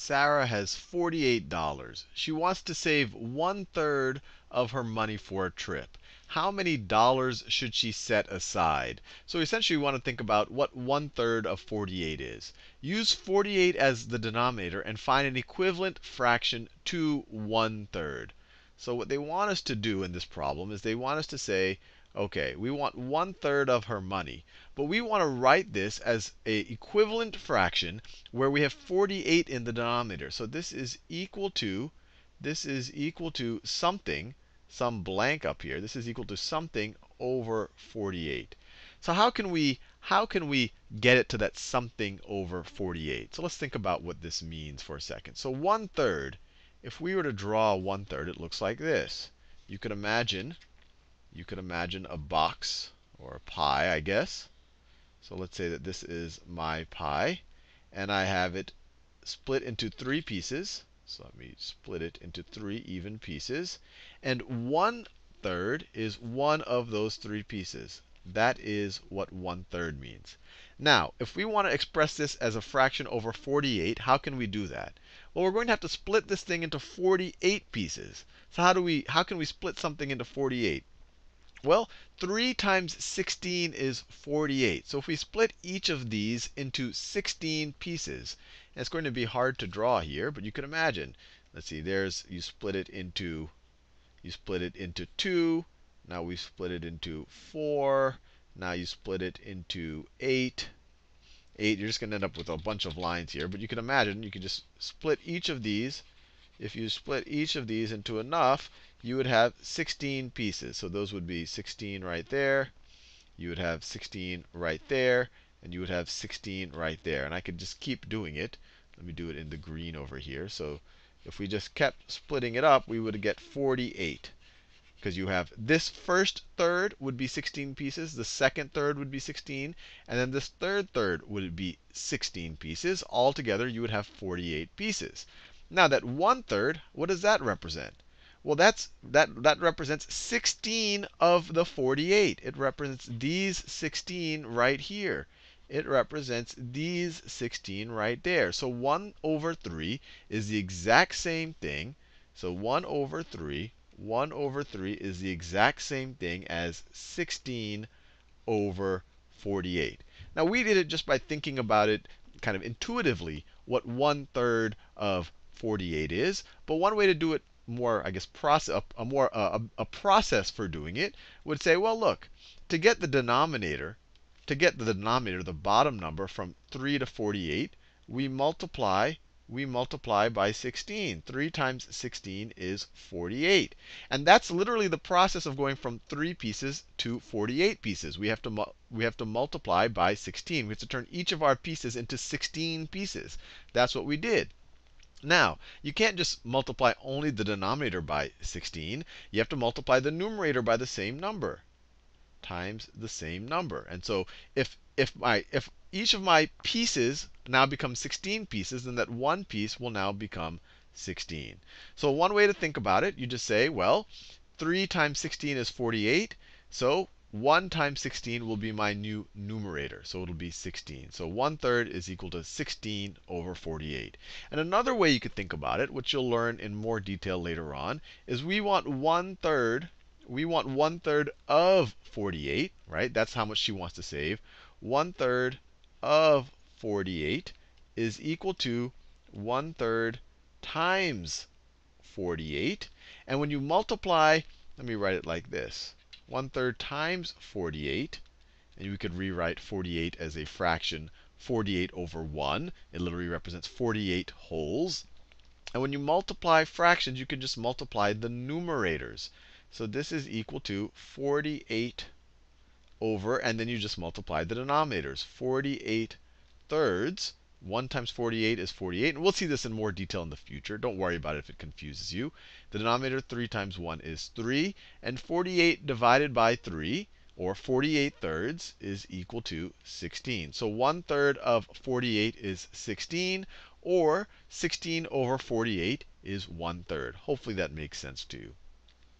Sarah has $48. She wants to save one third of her money for a trip. How many dollars should she set aside? So essentially, we want to think about what one third of 48 is. Use 48 as the denominator and find an equivalent fraction to one third. So what they want us to do in this problem is they want us to say, okay, we want one third of her money. But we want to write this as a equivalent fraction where we have 48 in the denominator. So this is equal to, this is equal to something, some blank up here. This is equal to something over 48. So how can we how can we get it to that something over 48? So let's think about what this means for a second. So one third, if we were to draw one third, it looks like this. You could imagine, you could imagine a box or a pie, I guess. So let's say that this is my pie, and I have it split into three pieces. So let me split it into three even pieces. And one third is one of those three pieces. That is what one third means. Now, if we want to express this as a fraction over 48, how can we do that? Well, we're going to have to split this thing into 48 pieces. So how do we how can we split something into 48? Well, 3 times 16 is 48. So if we split each of these into 16 pieces, it's going to be hard to draw here, but you can imagine. Let's see, there's you split it into you split it into 2. Now we split it into 4. Now you split it into 8. 8, you're just going to end up with a bunch of lines here. But you can imagine, you can just split each of these. If you split each of these into enough, you would have 16 pieces. So those would be 16 right there. You would have 16 right there. And you would have 16 right there. And I could just keep doing it. Let me do it in the green over here. So if we just kept splitting it up, we would get 48. Because you have this first third would be 16 pieces, the second third would be 16, and then this third third would be 16 pieces. Altogether, you would have 48 pieces. Now that one third, what does that represent? Well, that's that that represents 16 of the 48. It represents these 16 right here it represents these 16 right there. So 1 over 3 is the exact same thing. So 1 over 3, 1 over 3 is the exact same thing as 16 over 48. Now we did it just by thinking about it kind of intuitively, what 1 third of 48 is. But one way to do it more, I guess, process, a, more a, a process for doing it would say, well, look, to get the denominator, to get the denominator, the bottom number, from 3 to 48, we multiply we multiply by 16. 3 times 16 is 48. And that's literally the process of going from 3 pieces to 48 pieces. We have to, we have to multiply by 16. We have to turn each of our pieces into 16 pieces. That's what we did. Now, you can't just multiply only the denominator by 16. You have to multiply the numerator by the same number times the same number. And so if if my if each of my pieces now becomes 16 pieces, then that one piece will now become 16. So one way to think about it, you just say, well, 3 times 16 is 48. So 1 times 16 will be my new numerator. So it'll be 16. So 1 third is equal to 16 over 48. And another way you could think about it, which you'll learn in more detail later on, is we want 1 third we want one third of 48, right? That's how much she wants to save. One third of 48 is equal to one third times 48. And when you multiply, let me write it like this. One third times 48. And we could rewrite 48 as a fraction 48 over 1. It literally represents 48 wholes. And when you multiply fractions, you can just multiply the numerators. So this is equal to 48 over, and then you just multiply the denominators. 48 thirds. 1 times 48 is 48. And we'll see this in more detail in the future. Don't worry about it if it confuses you. The denominator 3 times 1 is 3. And 48 divided by 3, or 48 thirds, is equal to 16. So 1 third of 48 is 16, or 16 over 48 is 1 third. Hopefully that makes sense to you.